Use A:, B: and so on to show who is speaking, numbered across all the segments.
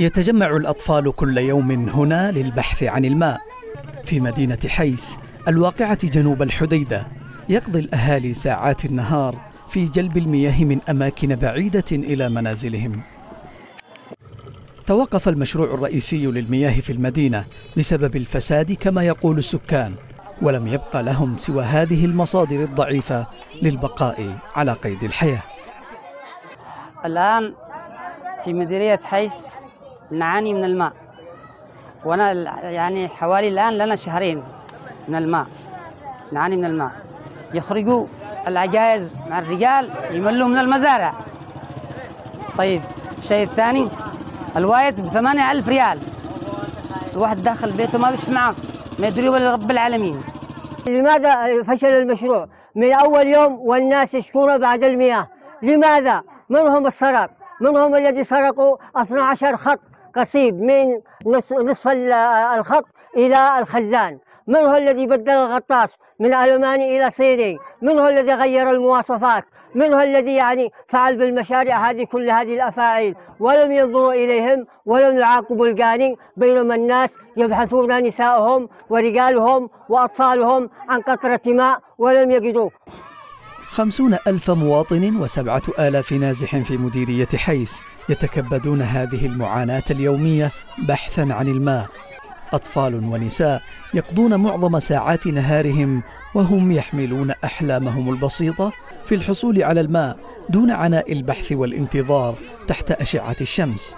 A: يتجمع الأطفال كل يوم هنا للبحث عن الماء. في مدينة حيس الواقعة جنوب الحديدة. يقضي الأهالي ساعات النهار في جلب المياه من أماكن بعيدة إلى منازلهم. توقف المشروع الرئيسي للمياه في المدينة بسبب الفساد كما يقول السكان ولم يبقى لهم سوى هذه المصادر الضعيفة للبقاء على قيد الحياة.
B: الآن في مديرية حيس نعاني من الماء. وأنا يعني حوالي الآن لنا شهرين من الماء. نعاني من الماء. يخرجوا العجائز مع الرجال يملوا من المزارع. طيب الشيء الثاني الوايد بثمانية ألف ريال. الواحد داخل بيته ما بيش معه ما يدري ولا رب العالمين.
C: لماذا فشل المشروع؟ من أول يوم والناس يشكون بعد المياه. لماذا؟ منهم السرق؟ منهم الذي سرقوا 12 خط قصيب من نصف الخط إلى الخزان. من هو الذي بدل الغطاس من ألماني إلى صيني؟ من هو الذي غير المواصفات؟ من هو الذي يعني فعل بالمشاريع هذه كل هذه الأفاعيل؟ ولم ينظروا إليهم ولم يعاقبوا الجاني بينما الناس يبحثون نسائهم ورجالهم وأطفالهم عن قطرة ماء ولم يجدوه.
A: خمسون ألف مواطن وسبعة آلاف نازح في مديرية حيس يتكبدون هذه المعاناة اليومية بحثا عن الماء. أطفال ونساء يقضون معظم ساعات نهارهم وهم يحملون أحلامهم البسيطة في الحصول على الماء دون عناء البحث والانتظار تحت أشعة الشمس.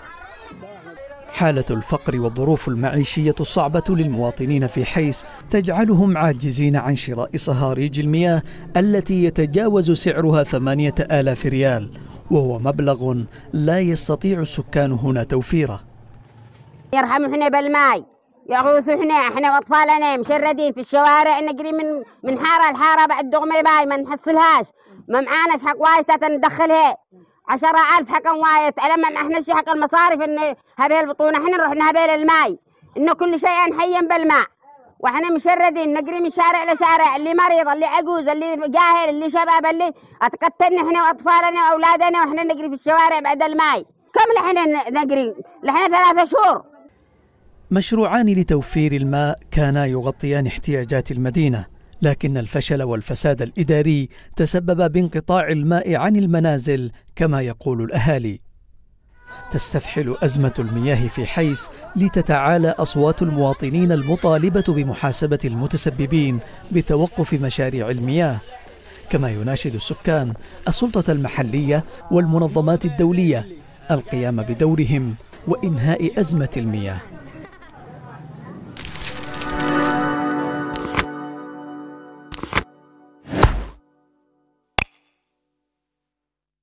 A: حالة الفقر والظروف المعيشية الصعبة للمواطنين في حيس تجعلهم عاجزين عن شراء صهاريج المياه التي يتجاوز سعرها ثمانية آلاف ريال وهو مبلغ لا يستطيع السكان هنا توفيره.
D: يرحموا بالماي يغوثوا إحنا إحنا وأطفالنا مشردين في الشوارع نجري من من حارة لحارة بعد دغمه باي ما نحصلهاش. ما معاناش حق وايد ندخلها. عشرة ألف حق وايد. على ما إحنا حق المصارف إن هذه البطونة. إحنا نروح نهبل الماي. إنه كل شيء نحيا بالماء. وإحنا مشردين. نجري من شارع لشارع. اللي مريض اللي عجوز اللي جاهل اللي شباب اللي أتقتلنا إحنا وأطفالنا وأولادنا وإحنا نجري في الشوارع بعد الماي. كم لحنا نجري لحنا ثلاثة شهور.
A: مشروعان لتوفير الماء كانا يغطيان احتياجات المدينة. لكن الفشل والفساد الإداري تسبب بانقطاع الماء عن المنازل كما يقول الأهالي. تستفحل أزمة المياه في حيس لتتعالى أصوات المواطنين المطالبة بمحاسبة المتسببين بتوقف مشاريع المياه. كما يناشد السكان السلطة المحلية والمنظمات الدولية القيام بدورهم وإنهاء أزمة المياه.